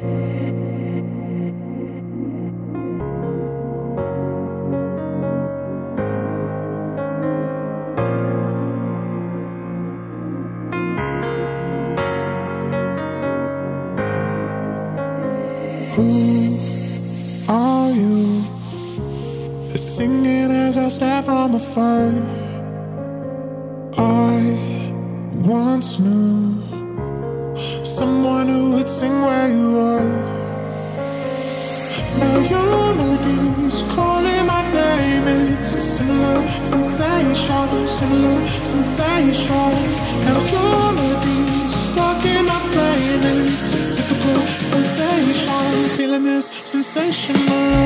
Who are you? Singing as I stare from afar. I once knew someone who would sing where you are. Melodies calling my name. It's a similar sensation, similar sensation. Melodies stuck in my brain. It's a typical sensation, feeling this sensational.